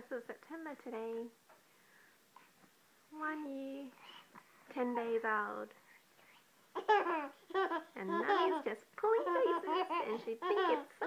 1st of September today. One year, 10 days old. And Nani's just pulling faces and she thinks it's.